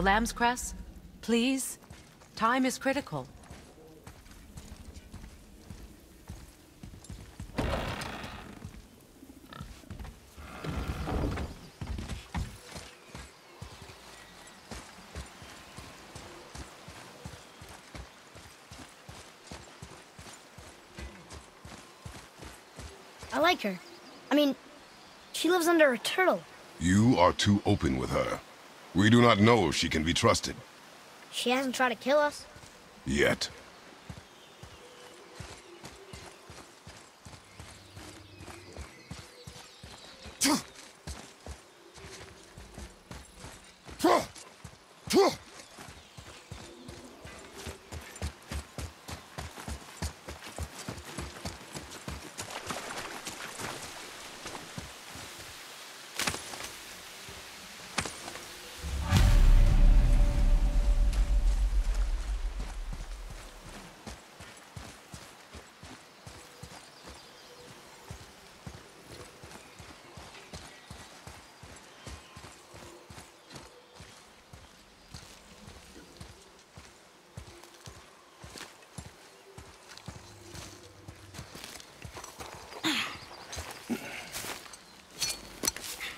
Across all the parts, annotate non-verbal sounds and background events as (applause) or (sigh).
The lamb's cress? Please? Time is critical. I like her. I mean, she lives under a turtle. You are too open with her. We do not know if she can be trusted. She hasn't tried to kill us. Yet.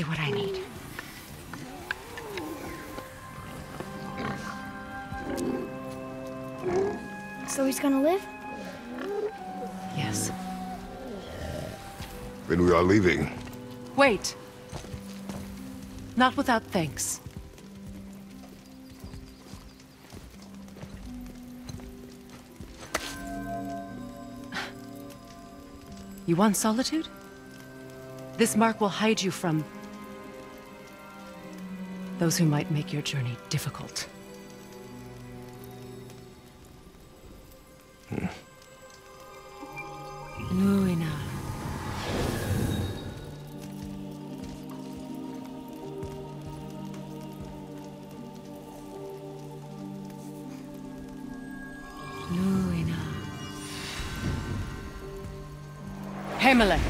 exactly what I need. So he's gonna live? Yes. Then we are leaving. Wait. Not without thanks. You want solitude? This mark will hide you from... those who might make your journey difficult. Nuina. Nuina. Hemele.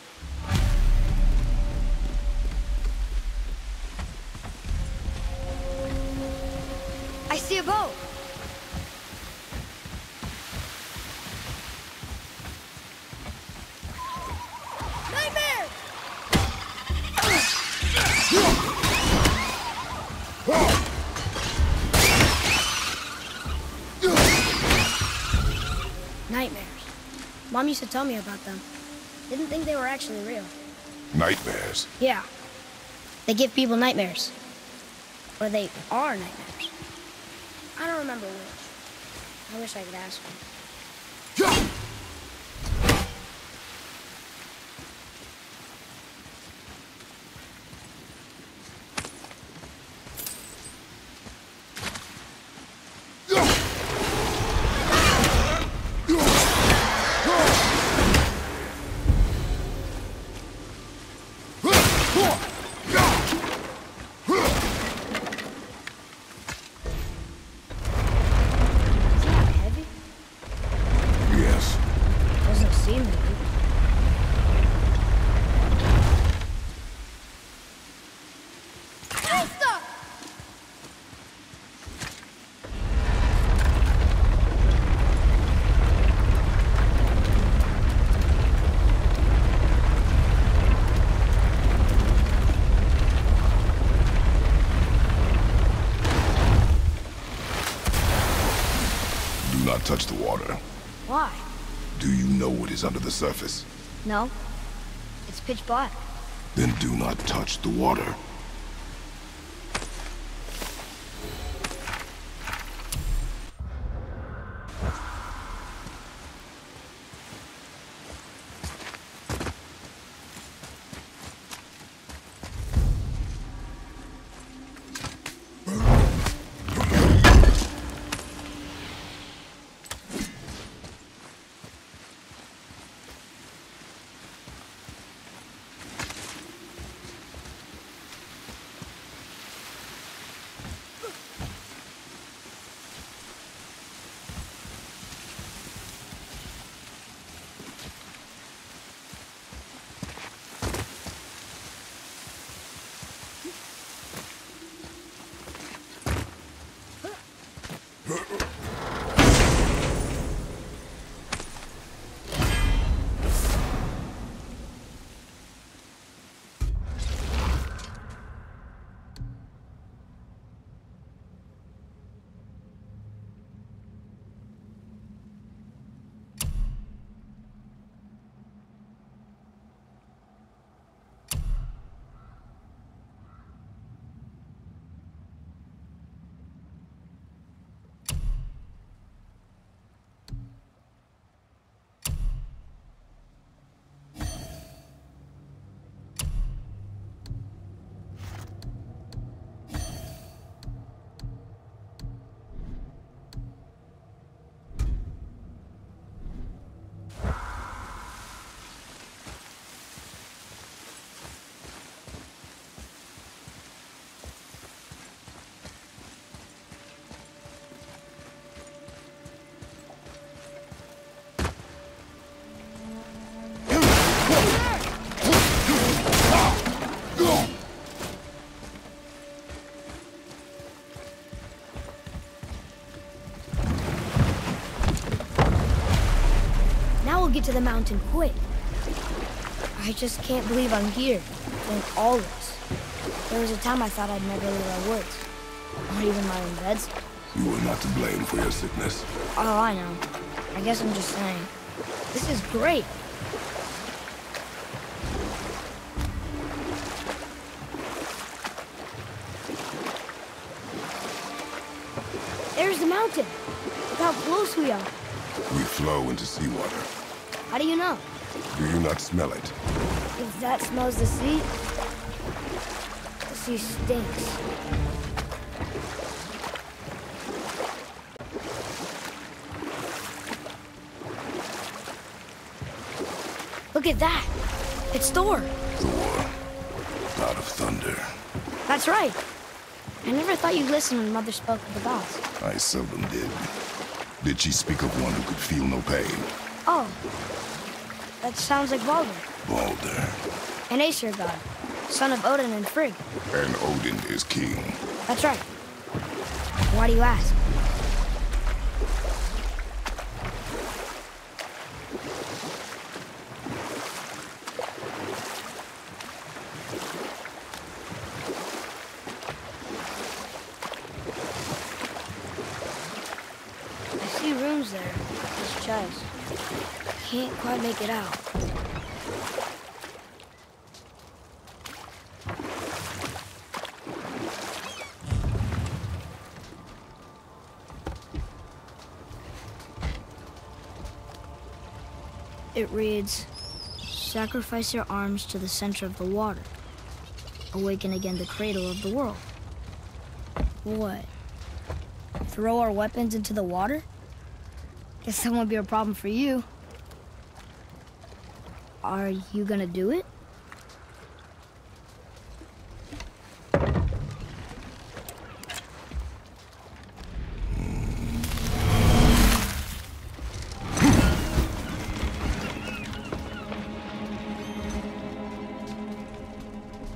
Used to tell me about them. Didn't think they were actually real. Nightmares. Yeah. They give people nightmares. Or they are nightmares. I don't remember which. I wish I could ask. Not touch the water. Why? Do you know what is under the surface? No. It's pitch black. Then do not touch the water. Get to the mountain quick. I just can't believe I'm here, doing all this. There was a time I thought I'd never leave our woods. Not even my own beds. You are not to blame for your sickness. Oh, I know. I guess I'm just saying. This is great. There's the mountain. Look how close we are. We flow into seawater. How do you know? Do you not smell it? If that smells the sea, the sea stinks. Look at that. It's Thor. Thor, god of thunder. That's right. I never thought you'd listen when Mother spoke of the gods. I seldom did. Did she speak of one who could feel no pain? Oh, that sounds like Baldur. Baldur. an Aesir god, son of Odin and Frigg. And Odin is king. That's right. Why do you ask? I see runes there. This chest. Can't make it out. It reads, Sacrifice your arms to the center of the water. Awaken again the cradle of the world. What? Throw our weapons into the water? Guess that won't be a problem for you. Are you gonna do it?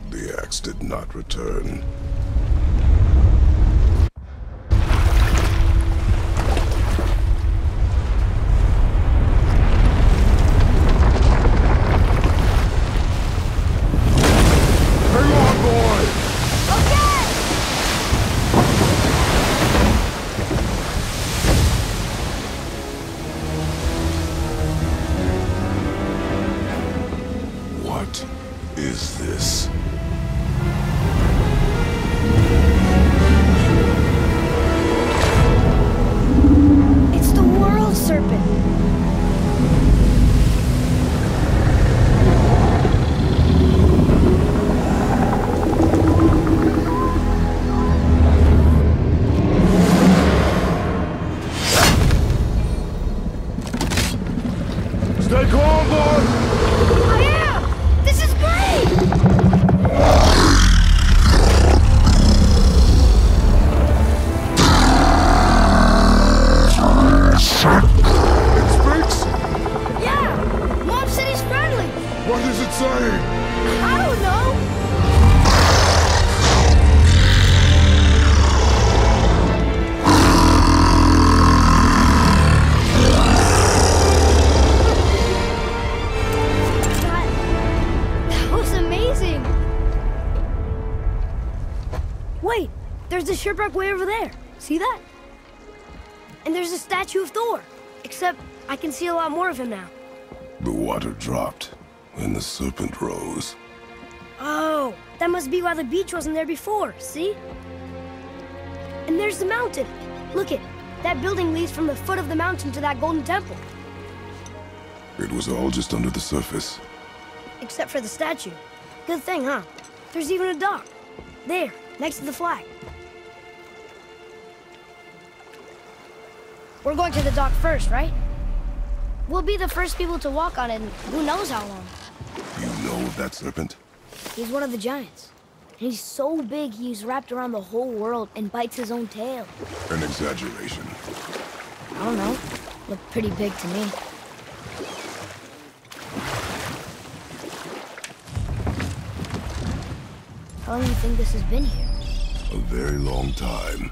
The axe did not return. Of him now. The water dropped, and the serpent rose. Oh, that must be why the beach wasn't there before, see? And there's the mountain. Look it, that building leads from the foot of the mountain to that golden temple. It was all just under the surface. Except for the statue. Good thing, huh? There's even a dock. There, next to the flag. We're going to the dock first, right? We'll be the first people to walk on it in who knows how long. You know of that serpent? He's one of the giants. And He's so big he's wrapped around the whole world and bites his own tail. An exaggeration. I don't know. Looked pretty big to me. How long do you think this has been here? A very long time.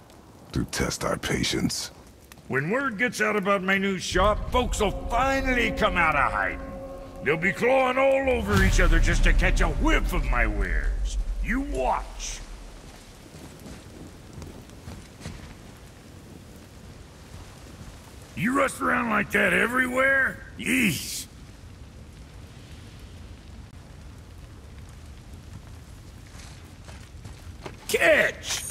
To test our patience. When word gets out about my new shop, folks will finally come out of hiding. They'll be clawing all over each other just to catch a whiff of my wares. You watch. You rush around like that everywhere? Yeesh. Catch!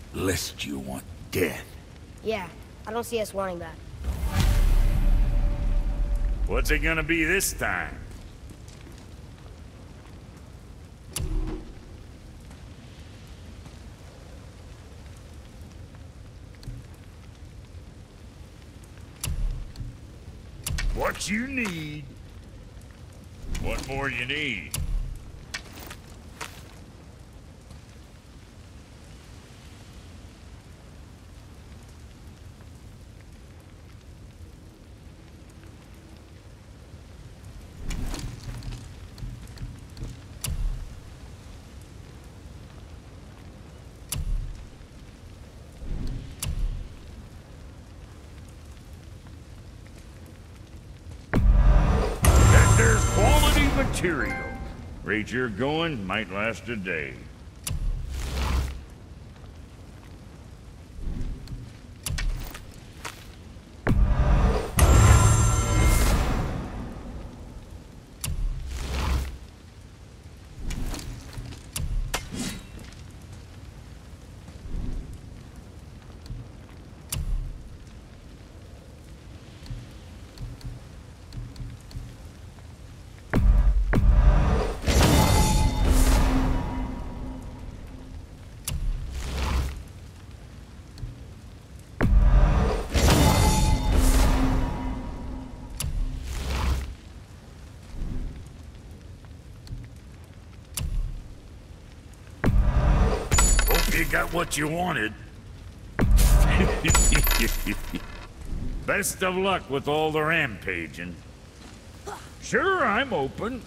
lest you want death. Yeah, I don't see us wanting that. What's it gonna be this time? What you need? What more you need? That there's quality material. Rate you're going might last a day. Got what you wanted. (laughs) Best of luck with all the rampaging. Sure, I'm open.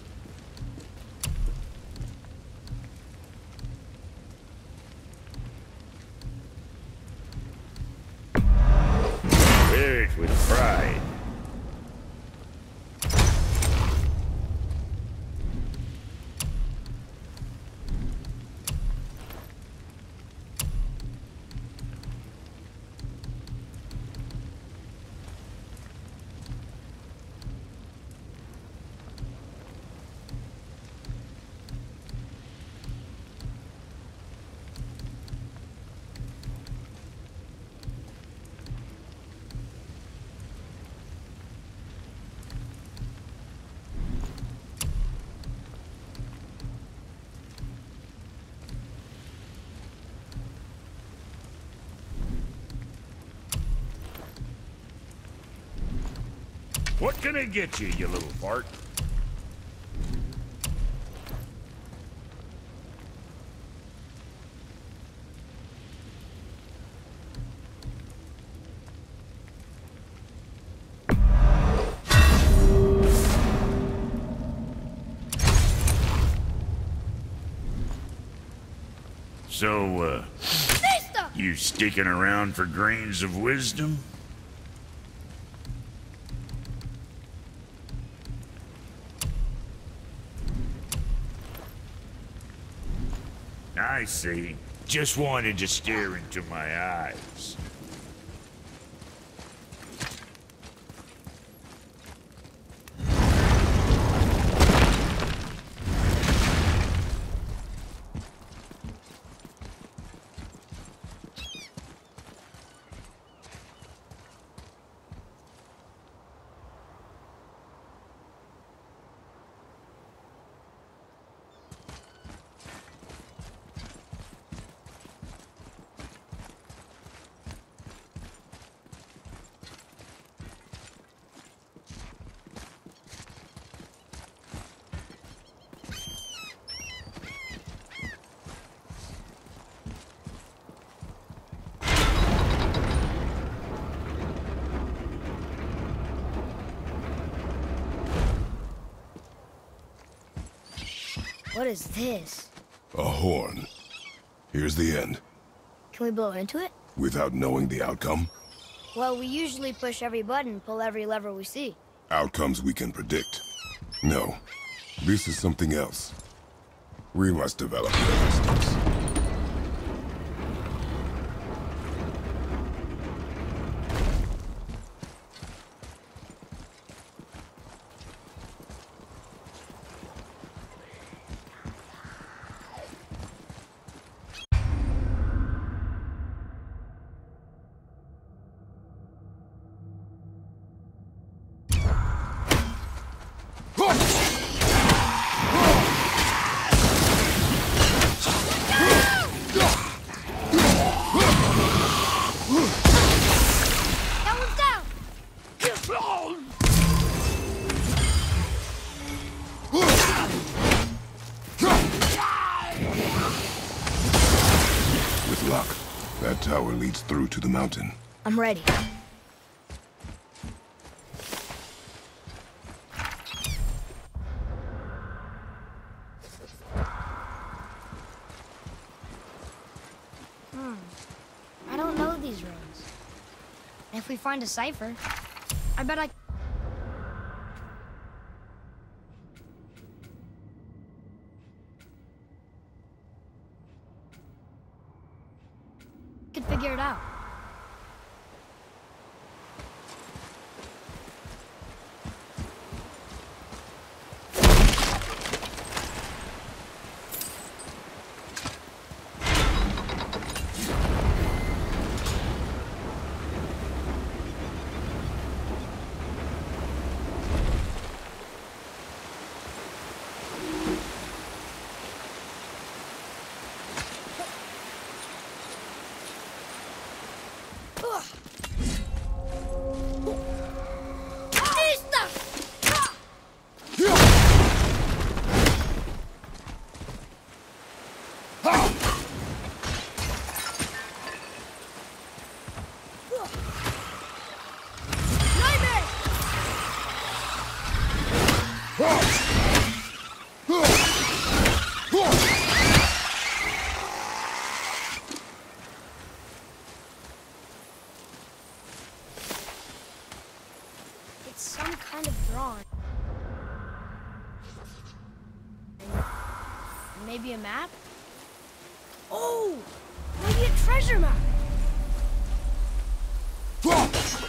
What can I get you, you little fart? So, uh, you sticking around for grains of wisdom? I see. Just wanted to stare into my eyes. What is this? A horn. Here's the end. Can we blow into it? Without knowing the outcome, Well, we usually push every button, pull every lever we see. outcomes we can predict. No, this is something else. We must develop resistance. Tower leads through to the mountain. I'm ready. Hmm. I don't know these runes. If we find a cipher, I bet I... map? Oh! Maybe a treasure map! Huh.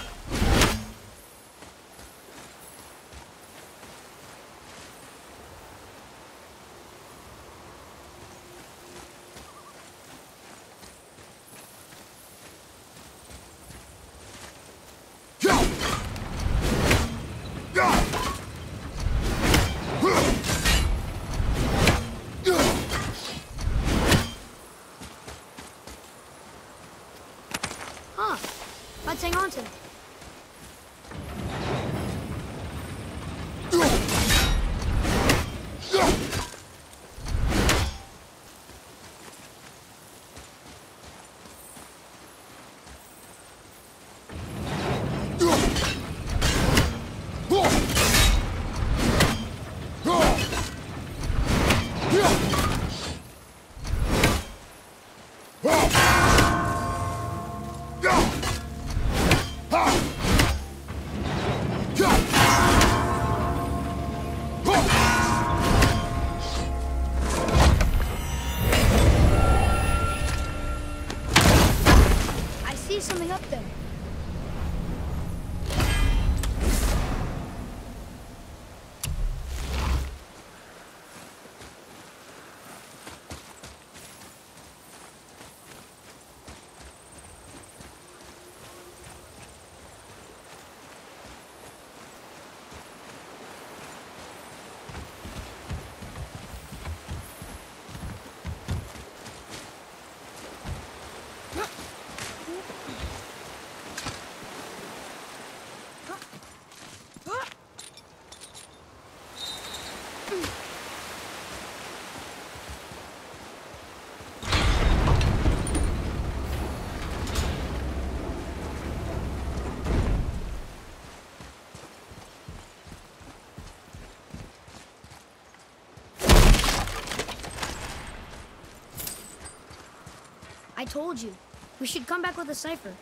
Told you. We should come back with a cipher.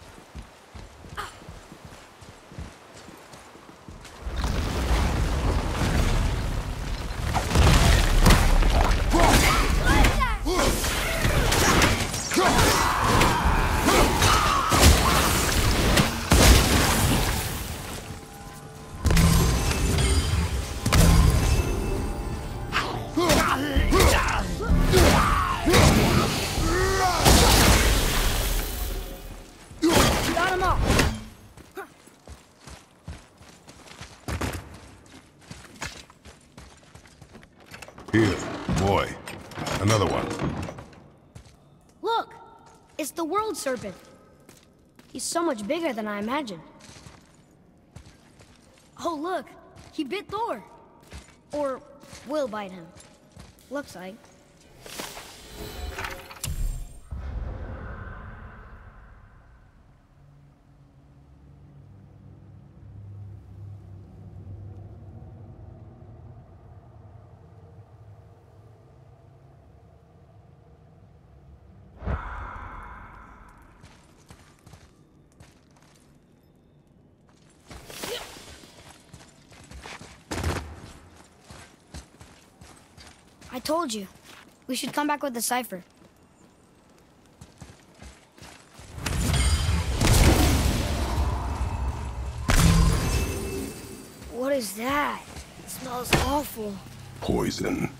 World serpent. He's so much bigger than I imagined. Oh, look! He bit Thor! Or will bite him. Looks like. Told you. We should come back with the cipher. What is that? It smells awful. Poison.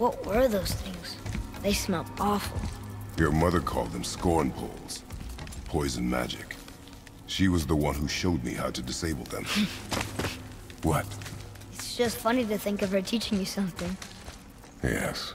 What were those things? They smelled awful. Your mother called them scorn poles. Poison magic. She was the one who showed me how to disable them. (laughs) what? It's just funny to think of her teaching you something. Yes.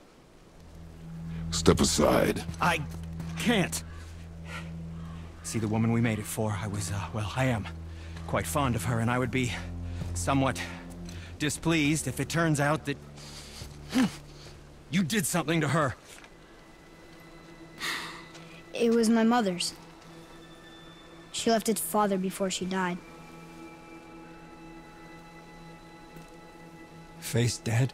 Step aside. I can't. See, the woman we made it for, I was, uh, well, I am quite fond of her, and I would be somewhat displeased if it turns out that you did something to her. It was my mother's. She left its father before she died. Face dead?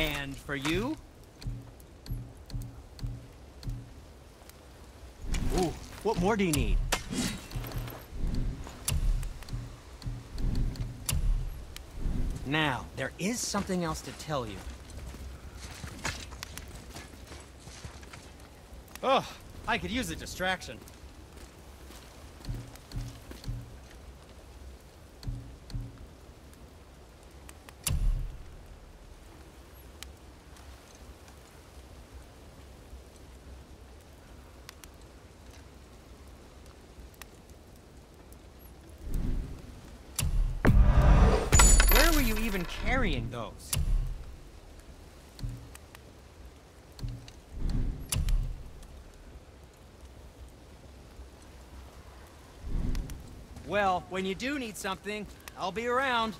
And for you? Ooh, what more do you need? Now, there is something else to tell you. Oh, I could use a distraction. When you do need something, I'll be around.